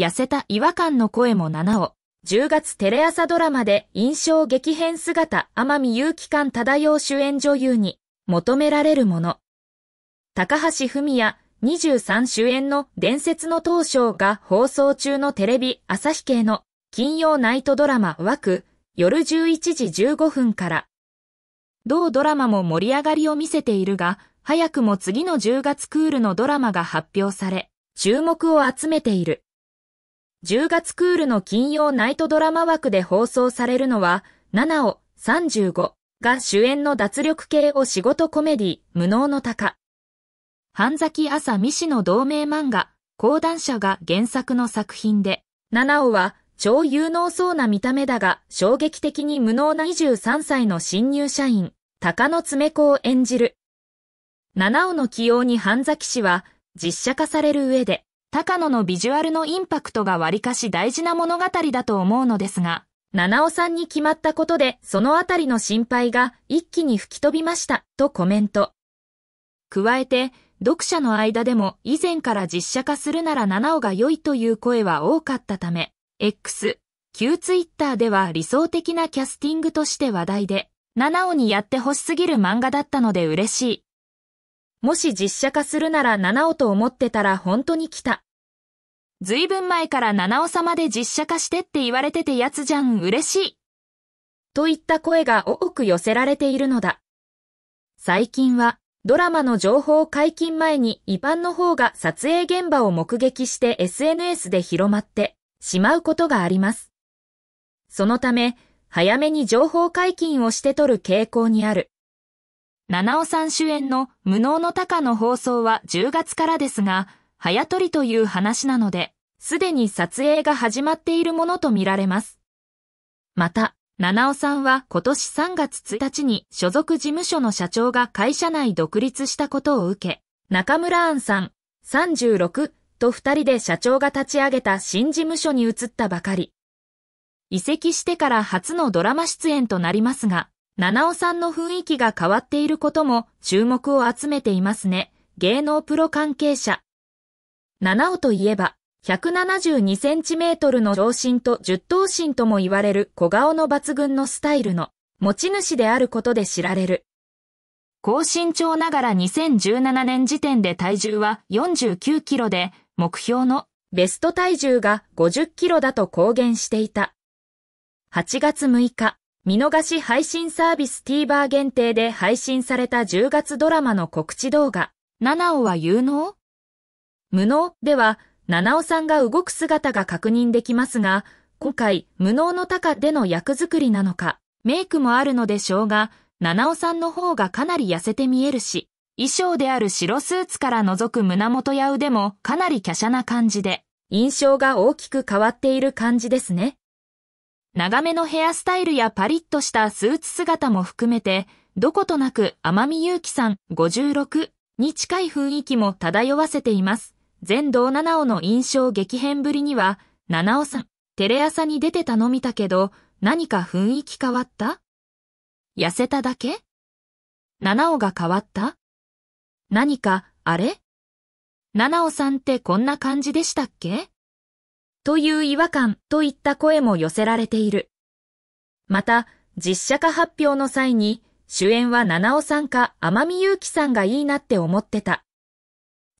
痩せた違和感の声も七尾。10月テレ朝ドラマで印象激変姿天海祐希感漂う主演女優に求められるもの。高橋文也23主演の伝説の当章が放送中のテレビ朝日系の金曜ナイトドラマ枠夜11時15分から。同ドラマも盛り上がりを見せているが、早くも次の10月クールのドラマが発表され、注目を集めている。10月クールの金曜ナイトドラマ枠で放送されるのは、七尾35が主演の脱力系お仕事コメディ、無能の鷹。半崎朝美氏の同名漫画、講談社が原作の作品で、七尾は超有能そうな見た目だが、衝撃的に無能な23歳の新入社員、鷹の爪子を演じる。七尾の起用に半崎氏は、実写化される上で、高野のビジュアルのインパクトが割かし大事な物語だと思うのですが、七尾さんに決まったことでそのあたりの心配が一気に吹き飛びました、とコメント。加えて、読者の間でも以前から実写化するなら七尾が良いという声は多かったため、X、旧ツイッターでは理想的なキャスティングとして話題で、七尾にやってほしすぎる漫画だったので嬉しい。もし実写化するなら七尾と思ってたら本当に来た。ずいぶん前から七尾様で実写化してって言われててやつじゃん嬉しい。といった声が多く寄せられているのだ。最近はドラマの情報解禁前に一般の方が撮影現場を目撃して SNS で広まってしまうことがあります。そのため、早めに情報解禁をして取る傾向にある。七尾さん主演の無能の鷹の放送は10月からですが、早撮りという話なので、すでに撮影が始まっているものとみられます。また、七尾さんは今年3月1日に所属事務所の社長が会社内独立したことを受け、中村杏さん36と二人で社長が立ち上げた新事務所に移ったばかり。移籍してから初のドラマ出演となりますが、七尾さんの雰囲気が変わっていることも注目を集めていますね。芸能プロ関係者。七尾といえば、172センチメートルの長身と十頭身とも言われる小顔の抜群のスタイルの持ち主であることで知られる。高身長ながら2017年時点で体重は49キロで、目標のベスト体重が50キロだと公言していた。8月6日、見逃し配信サービス TVer 限定で配信された10月ドラマの告知動画、七尾は有能？無能では、七尾さんが動く姿が確認できますが、今回、無能の高での役作りなのか、メイクもあるのでしょうが、七尾さんの方がかなり痩せて見えるし、衣装である白スーツから覗く胸元や腕もかなり華奢な感じで、印象が大きく変わっている感じですね。長めのヘアスタイルやパリッとしたスーツ姿も含めて、どことなく天海祐希さん56に近い雰囲気も漂わせています。全道七尾の印象激変ぶりには、七尾さん、テレ朝に出てたの見たけど、何か雰囲気変わった？痩せただけ？七尾が変わった？何か、あれ？七尾さんってこんな感じでしたっけ？という違和感といった声も寄せられている。また、実写化発表の際に、主演は七尾さんか天海祐希さんがいいなって思ってた。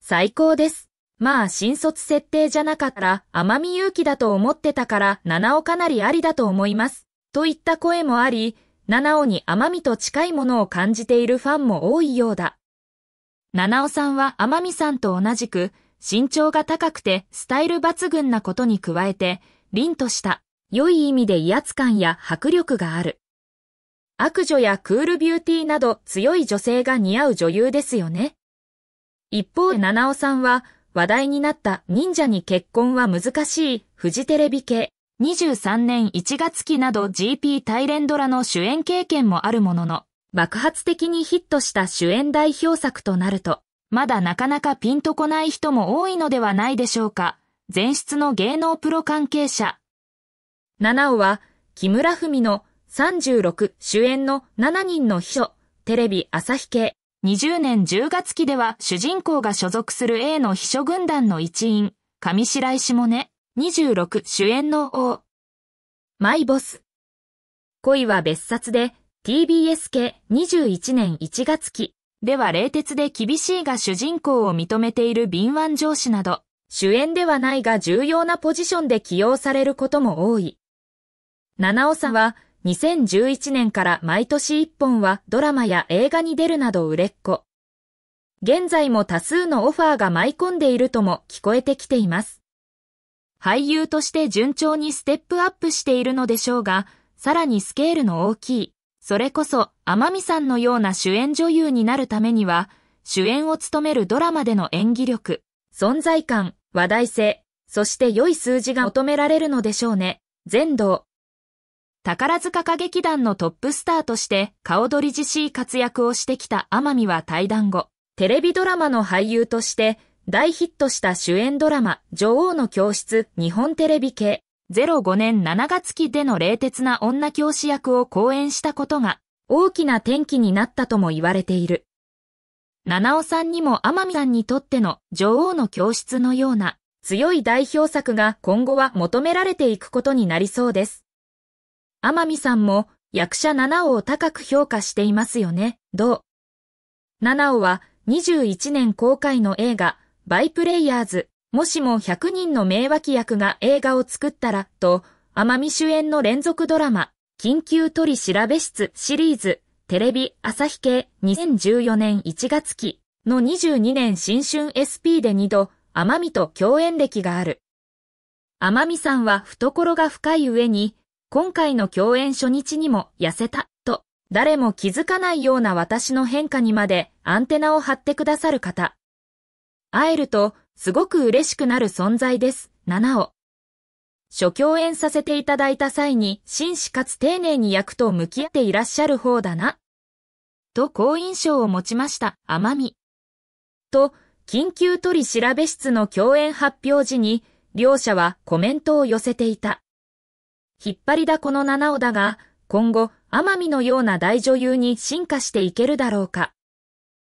最高です。まあ、新卒設定じゃなかったら天海祐希だと思ってたから七尾かなりありだと思います。といった声もあり、七尾に天海と近いものを感じているファンも多いようだ。七尾さんは天海さんと同じく、身長が高くてスタイル抜群なことに加えて、凛とした良い意味で威圧感や迫力がある。悪女やクールビューティーなど強い女性が似合う女優ですよね。一方、七尾さんは話題になった忍者に結婚は難しいフジテレビ系23年1月期など GP 大連ドラの主演経験もあるものの、爆発的にヒットした主演代表作となると、まだなかなかピンとこない人も多いのではないでしょうか。前出の芸能プロ関係者。七尾は、木村文の36主演の7人の秘書、テレビ朝日系。20年10月期では主人公が所属する A の秘書軍団の一員、上白石もね、26主演の王。マイボス。恋は別冊で TBS 系21年1月期では冷徹で厳しいが主人公を認めている敏腕上司など、主演ではないが重要なポジションで起用されることも多い。七尾さんは2011年から毎年1本はドラマや映画に出るなど売れっ子。現在も多数のオファーが舞い込んでいるとも聞こえてきています。俳優として順調にステップアップしているのでしょうが、さらにスケールの大きい、それこそ天海さんのような主演女優になるためには、主演を務めるドラマでの演技力、存在感、話題性、そして良い数字が求められるのでしょうね。全道。宝塚歌劇団のトップスターとして顔取り自しい活躍をしてきた天海は対談後、テレビドラマの俳優として大ヒットした主演ドラマ女王の教室日本テレビ系05年7月期での冷徹な女教師役を講演したことが大きな転機になったとも言われている。七尾さんにも天海さんにとっての女王の教室のような強い代表作が今後は求められていくことになりそうです。天海さんも役者七尾を高く評価していますよね。どう？七尾は21年公開の映画バイプレイヤーズもしも100人の名脇役が映画を作ったらと天海主演の連続ドラマ緊急取調べ室シリーズテレビ朝日系2014年1月期の22年新春 SP で2度天海と共演歴がある。天海さんは懐が深い上に今回の共演初日にも痩せた、と、誰も気づかないような私の変化にまでアンテナを張ってくださる方。会えると、すごく嬉しくなる存在です、七尾。初共演させていただいた際に、真摯かつ丁寧に役と向き合っていらっしゃる方だな。と好印象を持ちました、甘み。と、緊急取調べ室の共演発表時に、両者はコメントを寄せていた。引っ張りだこの七尾だが、今後、奄美のような大女優に進化していけるだろうか。